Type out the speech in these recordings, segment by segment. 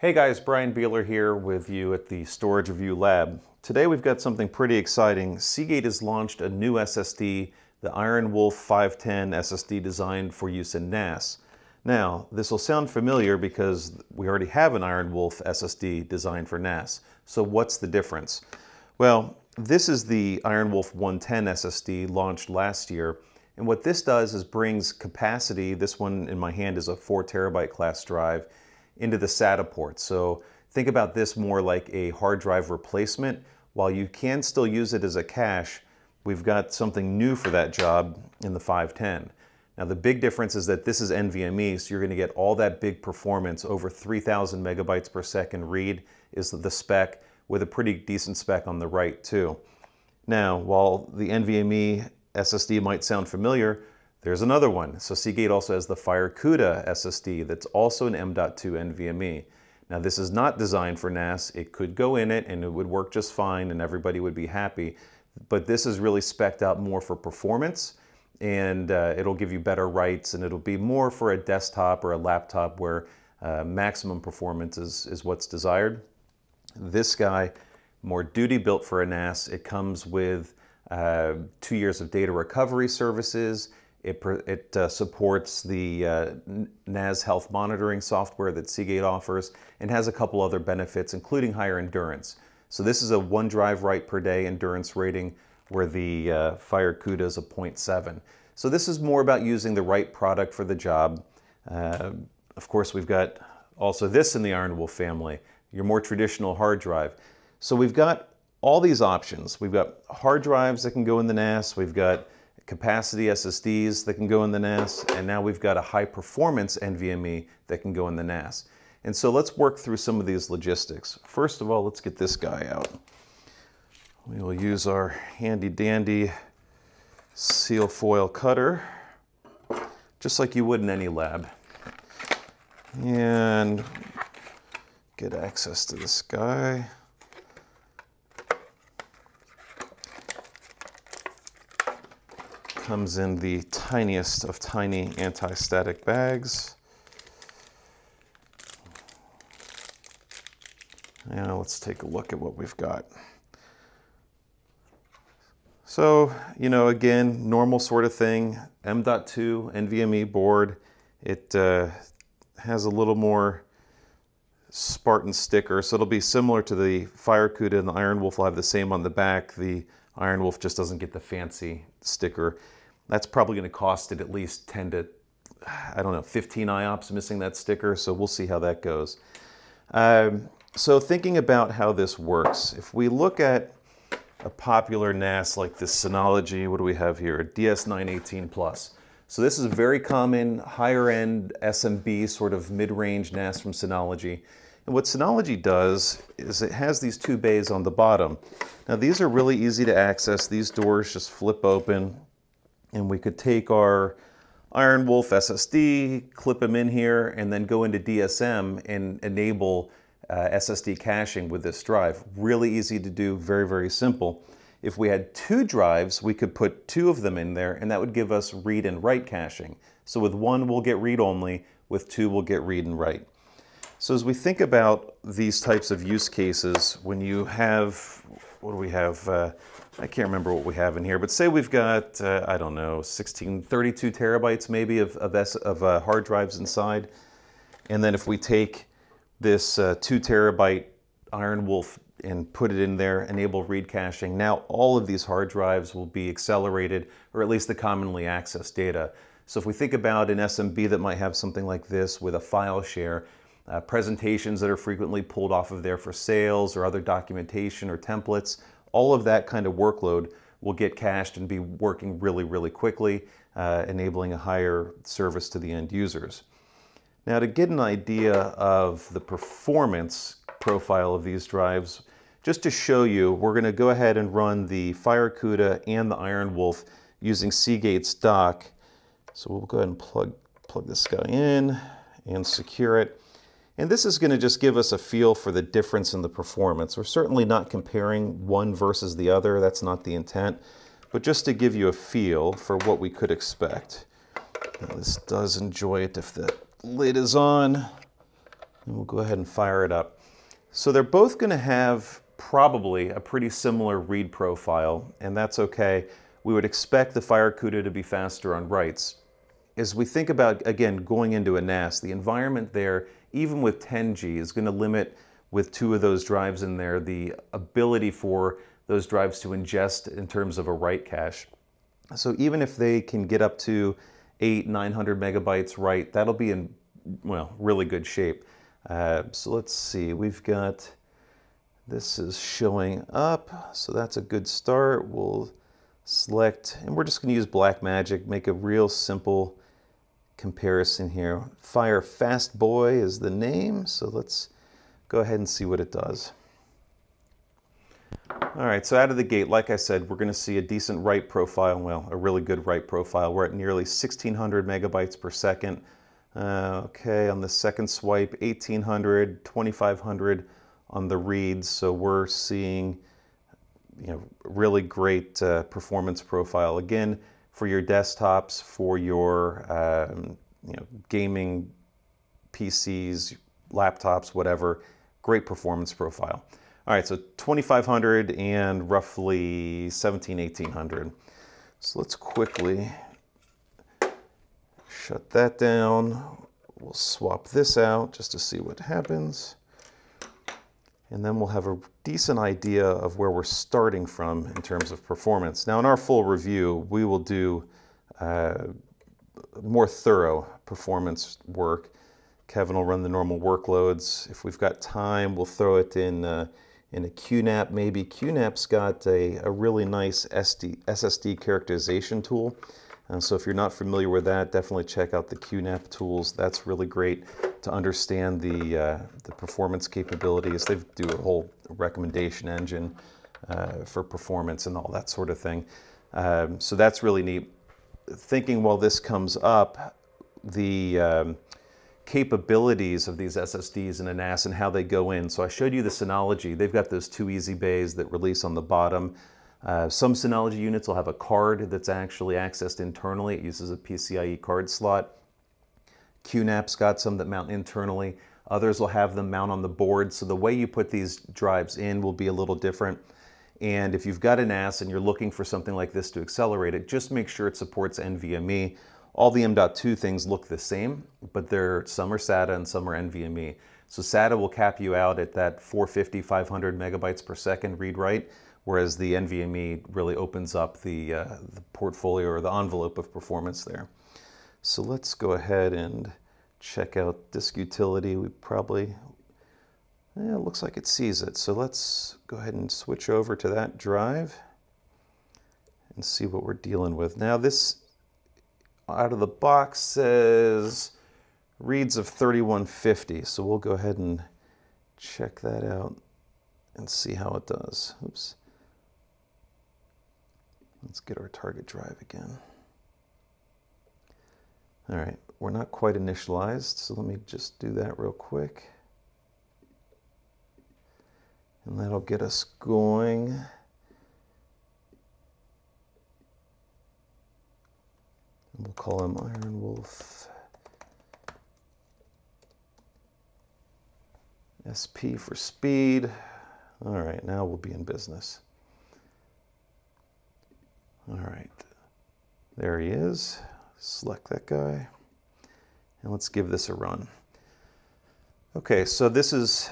Hey guys, Brian Beeler here with you at the Storage Review Lab. Today we've got something pretty exciting. Seagate has launched a new SSD, the Iron Wolf 510 SSD designed for use in NAS. Now, this will sound familiar because we already have an Iron Wolf SSD designed for NAS. So what's the difference? Well, this is the Iron Wolf 110 SSD launched last year. And what this does is brings capacity, this one in my hand is a four terabyte class drive, into the SATA port. So think about this more like a hard drive replacement. While you can still use it as a cache, we've got something new for that job in the 510. Now the big difference is that this is NVMe, so you're going to get all that big performance, over 3,000 megabytes per second read is the spec, with a pretty decent spec on the write too. Now, while the NVMe SSD might sound familiar, there's another one. So Seagate also has the FireCuda SSD that's also an M.2 NVMe. Now this is not designed for NAS. It could go in it and it would work just fine and everybody would be happy. But this is really specced out more for performance and uh, it'll give you better writes and it'll be more for a desktop or a laptop where uh, maximum performance is, is what's desired. This guy, more duty built for a NAS. It comes with uh, two years of data recovery services. It, it uh, supports the uh, NAS health monitoring software that Seagate offers and has a couple other benefits, including higher endurance. So this is a one drive write per day endurance rating where the uh, FireCuda is a 0.7. So this is more about using the right product for the job. Uh, of course, we've got also this in the Iron Wolf family, your more traditional hard drive. So we've got all these options. We've got hard drives that can go in the NAS. We've got capacity SSDs that can go in the NAS. And now we've got a high performance NVMe that can go in the NAS. And so let's work through some of these logistics. First of all, let's get this guy out. We will use our handy dandy seal foil cutter, just like you would in any lab. And get access to this guy. Comes in the tiniest of tiny anti-static bags. Now let's take a look at what we've got. So, you know, again, normal sort of thing, M.2 NVMe board. It uh, has a little more Spartan sticker, so it'll be similar to the FireCuda and the Iron Wolf will have the same on the back. The Iron Wolf just doesn't get the fancy sticker. That's probably going to cost it at least 10 to, I don't know, 15 IOPS missing that sticker, so we'll see how that goes. Um, so thinking about how this works, if we look at a popular NAS like this Synology, what do we have here? A DS918 Plus. So this is a very common higher end SMB sort of mid-range NAS from Synology. And what Synology does is it has these two bays on the bottom. Now these are really easy to access. These doors just flip open and we could take our Iron Wolf SSD, clip them in here, and then go into DSM and enable uh, SSD caching with this drive. Really easy to do, very, very simple. If we had two drives, we could put two of them in there, and that would give us read and write caching. So with one, we'll get read only, with two, we'll get read and write. So as we think about these types of use cases, when you have, what do we have? Uh, I can't remember what we have in here, but say we've got, uh, I don't know, 16, 32 terabytes maybe of, of, S, of uh, hard drives inside. And then if we take this uh, two terabyte Iron Wolf and put it in there, enable read caching, now all of these hard drives will be accelerated, or at least the commonly accessed data. So if we think about an SMB that might have something like this with a file share, uh, presentations that are frequently pulled off of there for sales or other documentation or templates, all of that kind of workload will get cached and be working really, really quickly, uh, enabling a higher service to the end users. Now to get an idea of the performance profile of these drives, just to show you, we're going to go ahead and run the FireCuda and the Iron Wolf using Seagate's dock. So we'll go ahead and plug, plug this guy in and secure it. And this is going to just give us a feel for the difference in the performance. We're certainly not comparing one versus the other. That's not the intent. But just to give you a feel for what we could expect. Now, this does enjoy it if the lid is on. And we'll go ahead and fire it up. So they're both going to have probably a pretty similar read profile, and that's okay. We would expect the FireCuda to be faster on writes. As we think about, again, going into a NAS, the environment there, even with 10G, is going to limit, with two of those drives in there, the ability for those drives to ingest in terms of a write cache. So even if they can get up to eight, 900 megabytes write, that'll be in, well, really good shape. Uh, so let's see, we've got, this is showing up, so that's a good start. We'll select, and we're just gonna use Blackmagic, make a real simple comparison here. Fire Fast Boy is the name, so let's go ahead and see what it does. All right, so out of the gate, like I said, we're going to see a decent write profile, well, a really good write profile. We're at nearly 1600 megabytes per second. Uh, okay, on the second swipe, 1800, 2500 on the reads. So we're seeing, you know, really great uh, performance profile. Again, for your desktops, for your, um, you know, gaming PCs, laptops, whatever, great performance profile. All right, so 2,500 and roughly 17, 1800. So let's quickly shut that down. We'll swap this out just to see what happens. And then we'll have a decent idea of where we're starting from in terms of performance. Now in our full review, we will do uh, more thorough performance work. Kevin will run the normal workloads. If we've got time, we'll throw it in uh, in a QNAP maybe. QNAP's got a, a really nice SD, SSD characterization tool. And so if you're not familiar with that, definitely check out the QNAP tools. That's really great to understand the, uh, the performance capabilities. They do a whole recommendation engine uh, for performance and all that sort of thing. Um, so that's really neat. Thinking while this comes up, the um, capabilities of these SSDs in a NAS and how they go in. So I showed you the Synology. They've got those two easy bays that release on the bottom. Uh, some Synology units will have a card that's actually accessed internally. It uses a PCIe card slot. QNAP's got some that mount internally. Others will have them mount on the board. So the way you put these drives in will be a little different. And if you've got a NAS and you're looking for something like this to accelerate it, just make sure it supports NVMe. All the M.2 things look the same, but they're, some are SATA and some are NVMe. So SATA will cap you out at that 450, 500 megabytes per second read-write, whereas the NVMe really opens up the, uh, the portfolio or the envelope of performance there. So let's go ahead and check out disk utility. We probably, yeah, it looks like it sees it. So let's go ahead and switch over to that drive and see what we're dealing with. Now this out of the box says reads of 3150. So we'll go ahead and check that out and see how it does. Oops. Let's get our target drive again. All right, we're not quite initialized, so let me just do that real quick. And that'll get us going. We'll call him Iron Wolf. SP for speed. All right, now we'll be in business. All right, there he is. Select that guy. And let's give this a run. Okay, so this is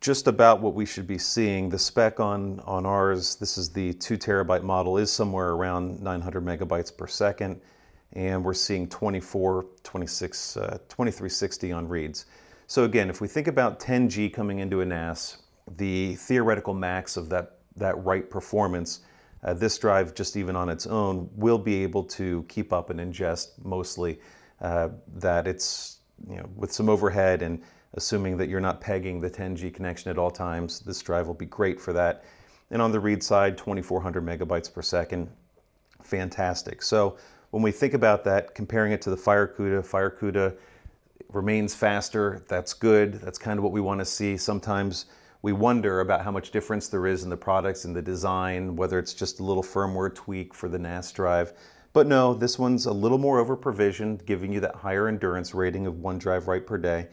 just about what we should be seeing. The spec on, on ours, this is the two terabyte model, is somewhere around 900 megabytes per second. And we're seeing 24, 26, uh, 2360 on reads. So again, if we think about 10G coming into a NAS, the theoretical max of that, that write performance, uh, this drive just even on its own will be able to keep up and ingest mostly uh, that it's, you know, with some overhead and assuming that you're not pegging the 10G connection at all times. This drive will be great for that. And on the read side, 2400 megabytes per second, fantastic. So when we think about that, comparing it to the FireCuda, FireCuda remains faster, that's good, that's kind of what we want to see. Sometimes we wonder about how much difference there is in the products and the design, whether it's just a little firmware tweak for the NAS drive. But no, this one's a little more over provisioned, giving you that higher endurance rating of one drive write per day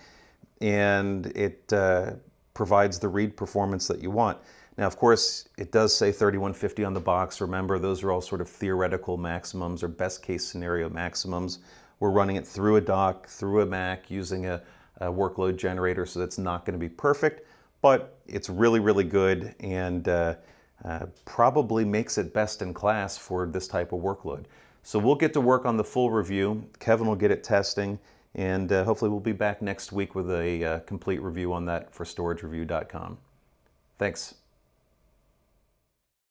and it uh, provides the read performance that you want. Now, of course, it does say 3150 on the box. Remember, those are all sort of theoretical maximums or best case scenario maximums. We're running it through a dock, through a Mac, using a, a workload generator, so that's not going to be perfect, but it's really, really good and uh, uh, probably makes it best in class for this type of workload. So we'll get to work on the full review. Kevin will get it testing, and uh, hopefully we'll be back next week with a uh, complete review on that for storagereview.com. Thanks.